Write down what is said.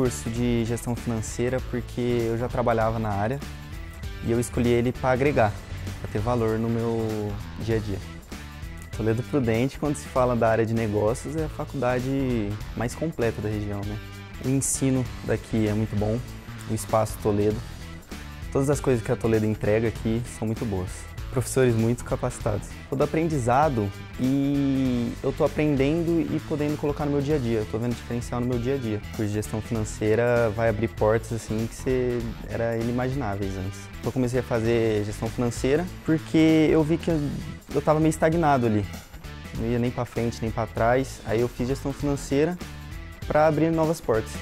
curso de gestão financeira porque eu já trabalhava na área e eu escolhi ele para agregar, para ter valor no meu dia a dia. Toledo Prudente, quando se fala da área de negócios, é a faculdade mais completa da região. Né? O ensino daqui é muito bom, o espaço Toledo. Todas as coisas que a Toledo entrega aqui são muito boas. Professores muito capacitados. Todo aprendizado e eu estou aprendendo e podendo colocar no meu dia a dia. Estou vendo diferencial no meu dia a dia. O curso de gestão financeira vai abrir portas assim que você era inimagináveis antes. Eu comecei a fazer gestão financeira porque eu vi que eu estava meio estagnado ali. Não ia nem para frente nem para trás. Aí eu fiz gestão financeira para abrir novas portas.